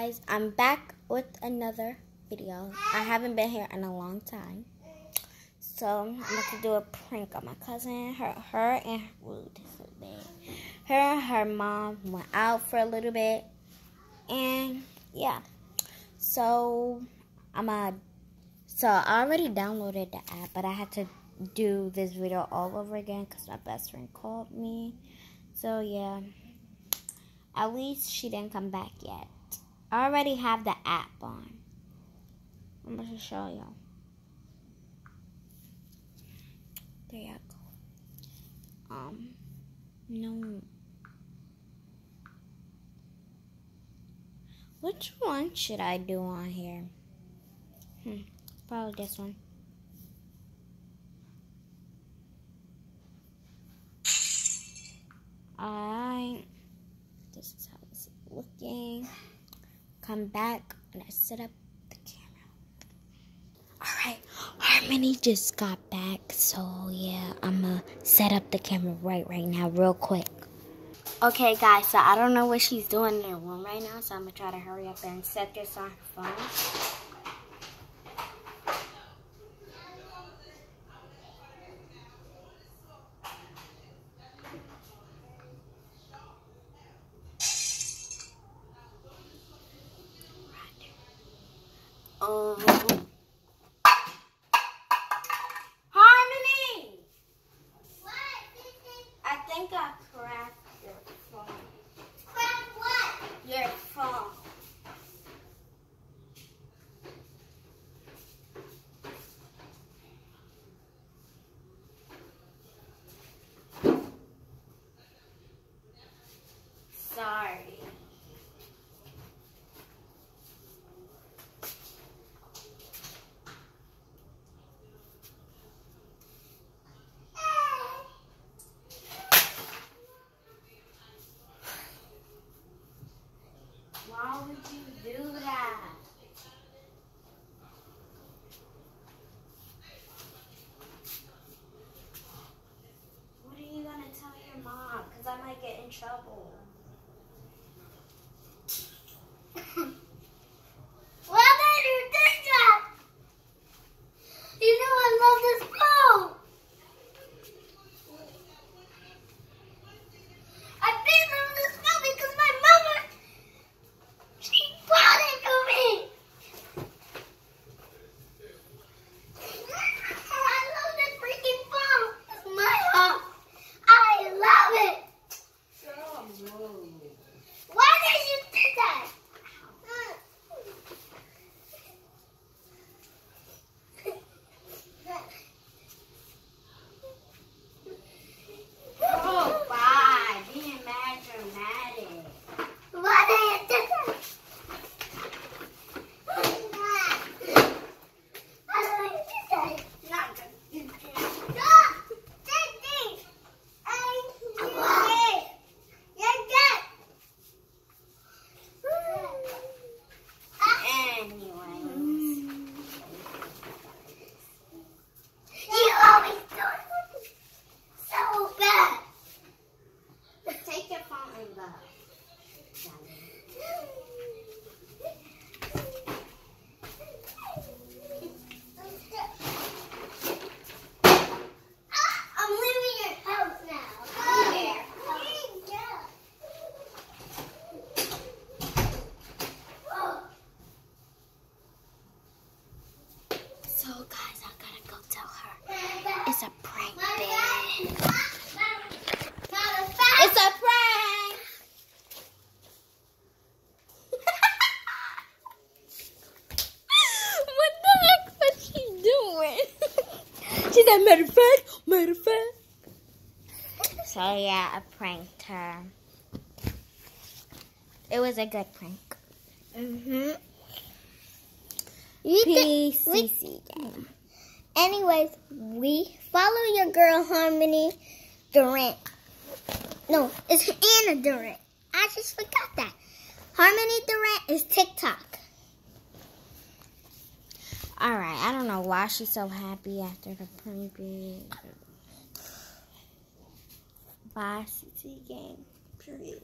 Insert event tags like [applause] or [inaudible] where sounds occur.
guys i'm back with another video. I haven't been here in a long time. So i'm to do a prank on my cousin. Her her and so her and her mom went out for a little bit. And yeah. So i'm a so i already downloaded the app but i had to do this video all over again because my best friend called me. So yeah. At least she didn't come back yet I already have the app on. I'm going to show y'all. There you go. Um, no. Which one should I do on here? Hmm, probably this one. Alright. This is how it's looking come back and I set up the camera. Alright, Harmony just got back, so yeah, I'm gonna set up the camera right right now, real quick. Okay guys, so I don't know what she's doing in her room right now, so I'm gonna try to hurry up and set this on her phone. Um, Harmony! What? I think I cracked your phone. Crack what? Your phone. Sorry. Why would you do that? What are you gonna tell your mom? Because I might get in trouble. Why did you do that? You know I love this phone. I been on this phone because my mother, she bought it for me. I love this freaking phone. It's my home. I love it. Why did you do that? Oh, bye. Being mad dramatic. Why did you do that? Why did you do that? Not good. Stop! Take these! I You're dead! Anyways. You always do it so bad! Take your phone and go. I'm leaving your house now. Where? So, guys, I gotta go tell her. It's a prank, babe. It's a prank! [laughs] what the heck was she doing? [laughs] she said, matter of fact, matter of fact. So, yeah, I pranked her. It was a good prank. Mm-hmm. Peace. game. Anyways, we follow your girl Harmony Durant. No, it's Anna Durant. I just forgot that. Harmony Durant is TikTok. Alright, I don't know why she's so happy after the CT game. Period.